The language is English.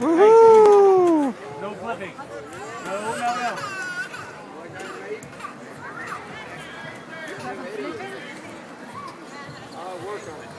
No flipping. No, no, no. Uh, work on it.